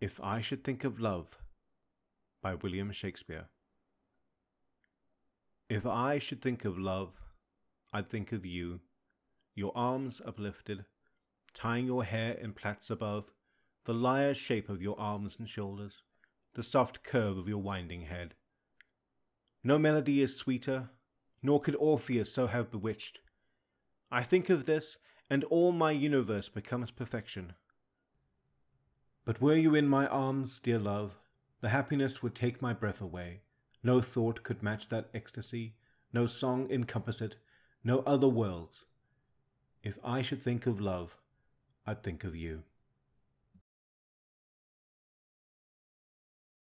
If I Should Think of Love by William Shakespeare. If I should think of love, I'd think of you, your arms uplifted, tying your hair in plaits above, the lyre shape of your arms and shoulders, the soft curve of your winding head. No melody is sweeter, nor could Orpheus so have bewitched. I think of this, and all my universe becomes perfection. But were you in my arms, dear love, the happiness would take my breath away. No thought could match that ecstasy, no song encompass it, no other worlds. If I should think of love, I'd think of you.